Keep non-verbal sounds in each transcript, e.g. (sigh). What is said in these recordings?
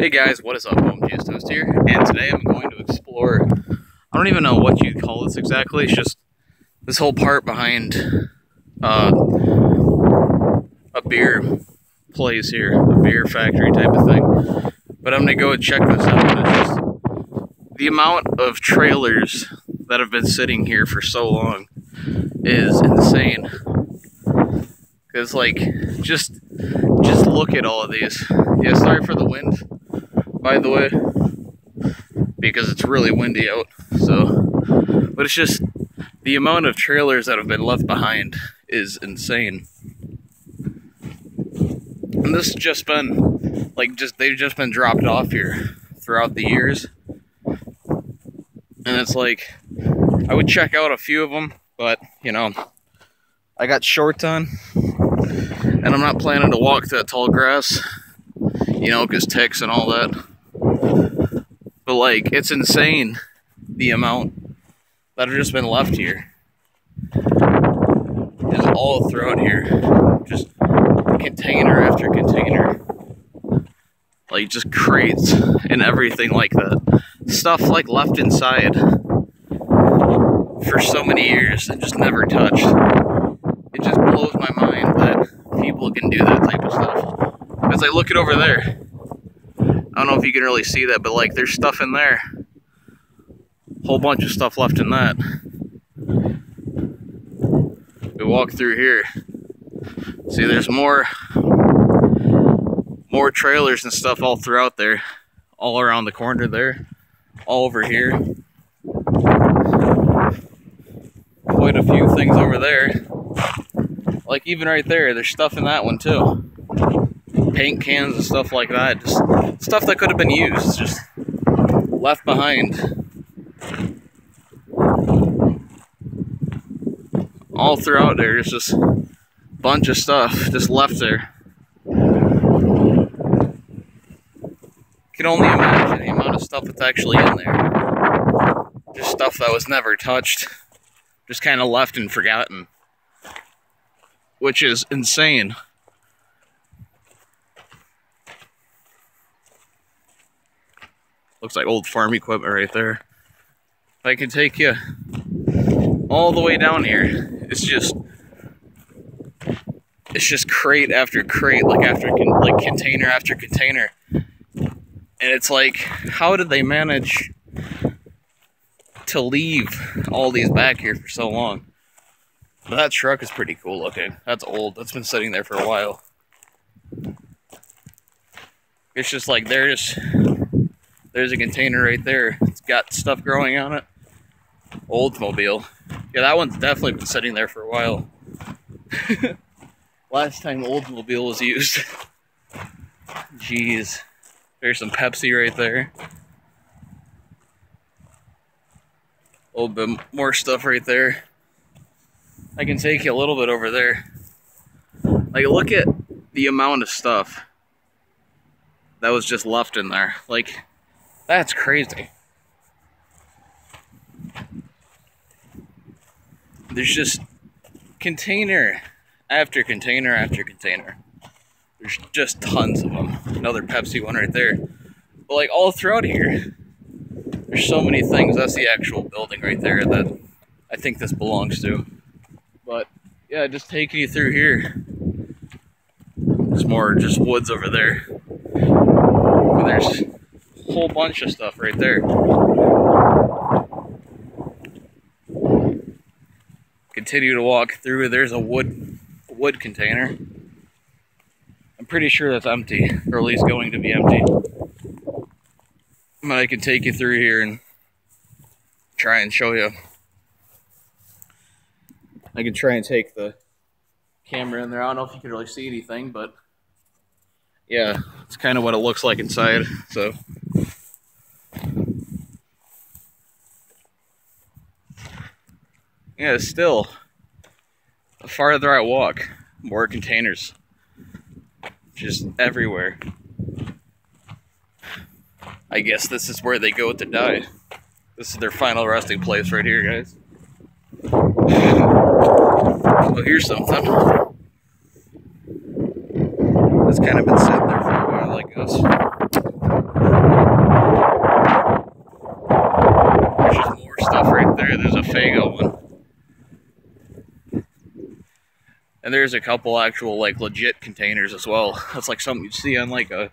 Hey guys, what is up? Home Cheese Toast here, and today I'm going to explore. I don't even know what you call this exactly. It's just this whole part behind uh, a beer place here, a beer factory type of thing. But I'm gonna go and check this out. The amount of trailers that have been sitting here for so long is insane. Cause like, just just look at all of these. Yeah, sorry for the wind by the way, because it's really windy out. So, but it's just the amount of trailers that have been left behind is insane. And this has just been like just they've just been dropped off here throughout the years. And it's like I would check out a few of them, but you know, I got shorts on and I'm not planning to walk that tall grass, you know, because ticks and all that. But like, it's insane the amount that have just been left here. Is all thrown here. Just container after container. Like just crates and everything like that. Stuff like left inside for so many years and just never touched. It just blows my mind that people can do that type of stuff. As I look it over there, I don't know if you can really see that, but like there's stuff in there. Whole bunch of stuff left in that. We walk through here. See, there's more, more trailers and stuff all throughout there, all around the corner there, all over here. Quite a few things over there. Like even right there, there's stuff in that one too paint cans and stuff like that. Just stuff that could have been used, just left behind. All throughout there is just a bunch of stuff just left there. can only imagine the amount of stuff that's actually in there. Just stuff that was never touched, just kind of left and forgotten, which is insane. Looks like old farm equipment right there. I can take you all the way down here. It's just, it's just crate after crate, like after like container after container, and it's like, how did they manage to leave all these back here for so long? But that truck is pretty cool looking. That's old. That's been sitting there for a while. It's just like they're just there's a container right there. It's got stuff growing on it. Oldsmobile. Yeah, that one's definitely been sitting there for a while. (laughs) Last time Oldsmobile was used. Jeez. There's some Pepsi right there. A little bit more stuff right there. I can take you a little bit over there. Like, look at the amount of stuff that was just left in there. Like, that's crazy. There's just container after container after container. There's just tons of them. Another Pepsi one right there. But like all throughout here, there's so many things. That's the actual building right there that I think this belongs to. But yeah, just taking you through here. There's more just woods over there. But there's whole bunch of stuff right there. Continue to walk through. There's a wood wood container. I'm pretty sure that's empty, or at least going to be empty. But I can take you through here and try and show you. I can try and take the camera in there. I don't know if you can really see anything, but yeah, it's kind of what it looks like inside. So yeah, still, the farther I walk, more containers. Just everywhere. I guess this is where they go to die. This is their final resting place right here, guys. (sighs) well, here's something. It's kind of been sitting there for a while like this. There's more stuff right there. There's a Faygo one. And there's a couple actual, like, legit containers as well. (laughs) That's like something you'd see on, like, a...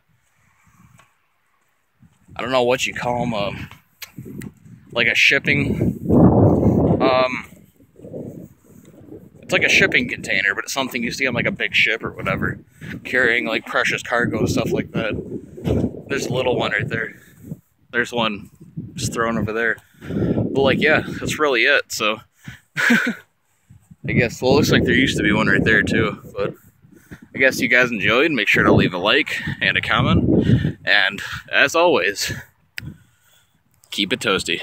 I don't know what you call them, uh, um, like a shipping, um, it's like a shipping container, but it's something you see on like a big ship or whatever. Carrying, like, precious cargo stuff like that. There's a little one right there. There's one just thrown over there. But, like, yeah, that's really it, so... (laughs) I guess, well, looks like there used to be one right there too, but I guess you guys enjoyed. Make sure to leave a like and a comment. And as always, keep it toasty.